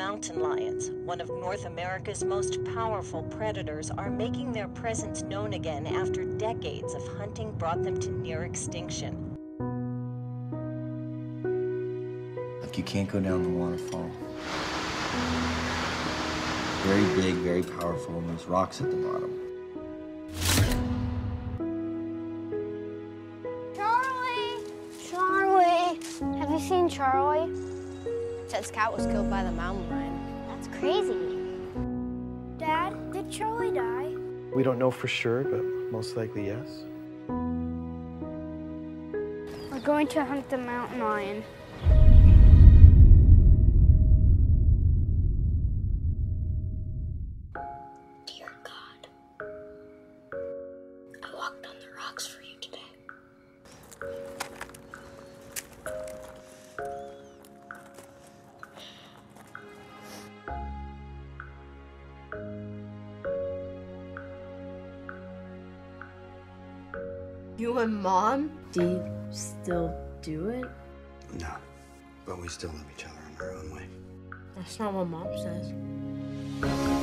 mountain lions, one of North America's most powerful predators, are making their presence known again after decades of hunting brought them to near extinction. Like you can't go down the waterfall. Very big, very powerful, and there's rocks at the bottom. Charlie! Charlie! Have you seen Charlie? Said Scout was killed by the mountain lion. That's crazy. Dad, did Charlie die? We don't know for sure, but most likely yes. We're going to hunt the mountain lion. Dear God, I walked on the rocks for you today. You and Mom? Do you still do it? No, but we still love each other in our own way. That's not what Mom says.